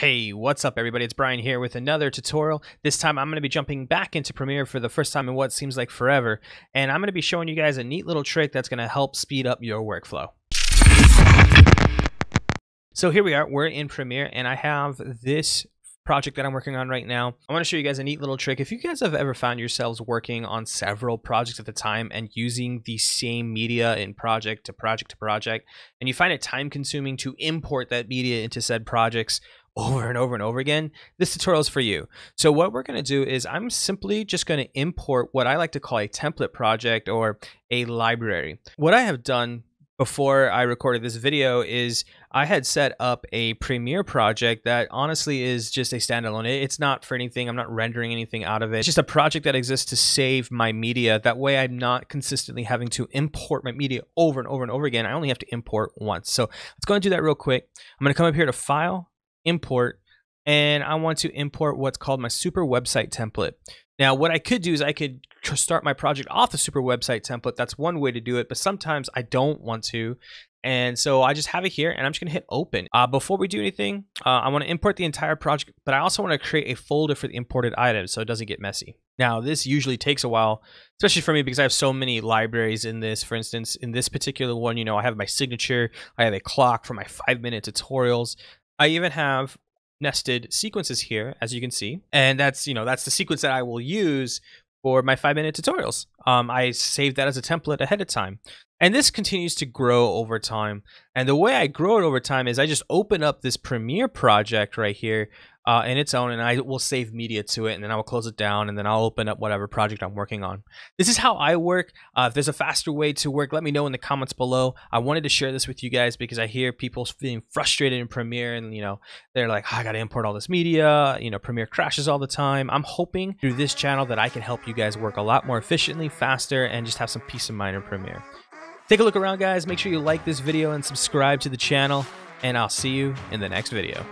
Hey, what's up everybody? It's Bryan here with another tutorial. This time I'm going to be jumping back into Premiere for the first time in what seems like forever, and I'm going to be showing you guys a neat little trick that's going to help speed up your workflow. So here we are, we're in Premiere, and I have this project that I'm working on right now. I want to show you guys a neat little trick. If you guys have ever found yourselves working on several projects at the time and using the same media in project to project to project, and you find it time consuming to import that media into said projects, over and over and over again, this tutorial is for you. So what we're going to do is I'm simply just going to import what I like to call a template project or a library. What I have done before I recorded this video is I had set up a Premiere project that honestly is just a standalone. It's not for anything. I'm not rendering anything out of it. It's just a project that exists to save my media. That way I'm not consistently having to import my media over and over and over again. I only have to import once. So let's go and do that real quick. I'm going to come up here to File, Import, and I want to import what's called my super website template. Now, what I could do is I could start my project off the super website template. That's one way to do it, but sometimes I don't want to. And so I just have it here and I'm just gonna hit open. Uh, before we do anything, uh, I wanna import the entire project, but I also wanna create a folder for the imported items so it doesn't get messy. Now, this usually takes a while, especially for me because I have so many libraries in this. For instance, in this particular one, you know, I have my signature, I have a clock for my five minute tutorials. I even have nested sequences here, as you can see. And that's, you know, that's the sequence that I will use for my five minute tutorials. Um, I saved that as a template ahead of time. And this continues to grow over time. And the way I grow it over time is I just open up this Premiere project right here uh, in its own, and I will save media to it, and then I will close it down, and then I'll open up whatever project I'm working on. This is how I work. Uh, if there's a faster way to work, let me know in the comments below. I wanted to share this with you guys because I hear people feeling frustrated in Premiere, and you know they're like, oh, I got to import all this media. You know, Premiere crashes all the time. I'm hoping through this channel that I can help you guys work a lot more efficiently, faster, and just have some peace of mind in Premiere. Take a look around, guys. Make sure you like this video and subscribe to the channel. And I'll see you in the next video.